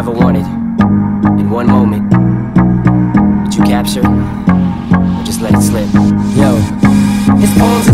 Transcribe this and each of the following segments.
ever wanted in one moment. Did you capture or just let it slip? Yo, poems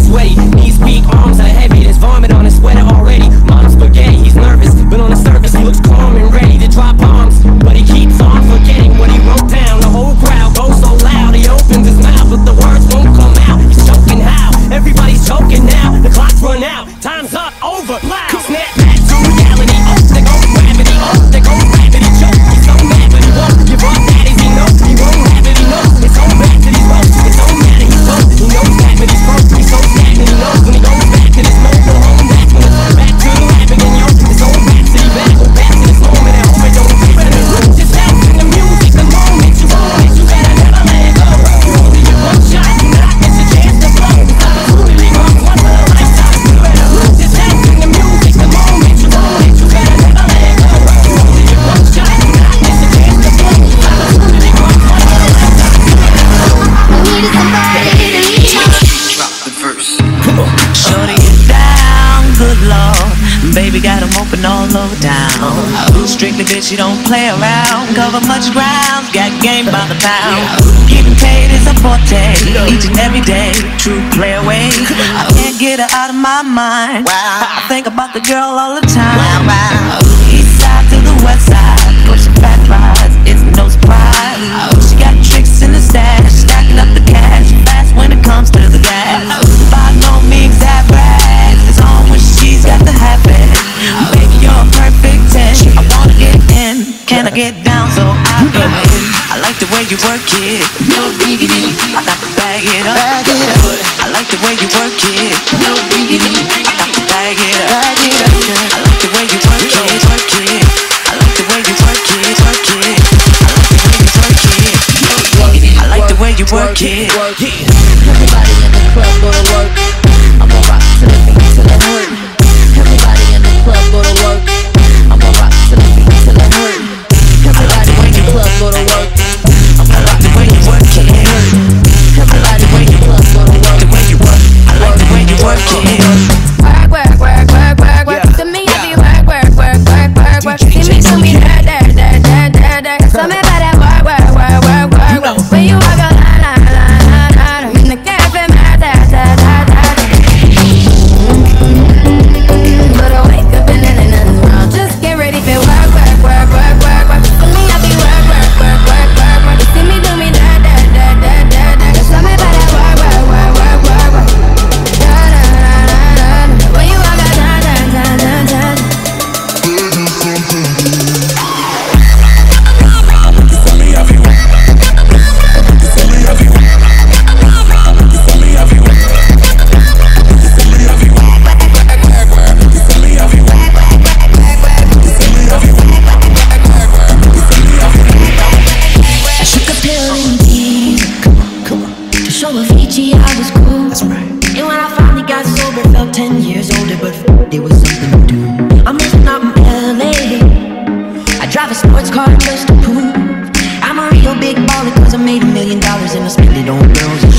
baby got them open all over town. Ooh, strictly bitch, you don't play around. Cover much ground, got game by the pound. Getting paid is a forte, each and every day. True play away. I can't get her out of my mind. I think about the girl all the time. I like the way you work it. No diggity. I like to bag it up. I like the way you work it. No diggity. I like to bag it up. I like the way you work it. Work it. I like the way you work it. Work it. I like the way you work it. Everybody in the club go to work. I'ma rock to the beat till it hurt. para I'm missing out in LA. I drive a sports car just to prove I'm a real big baller, cause I made a million dollars and I spend it on girls.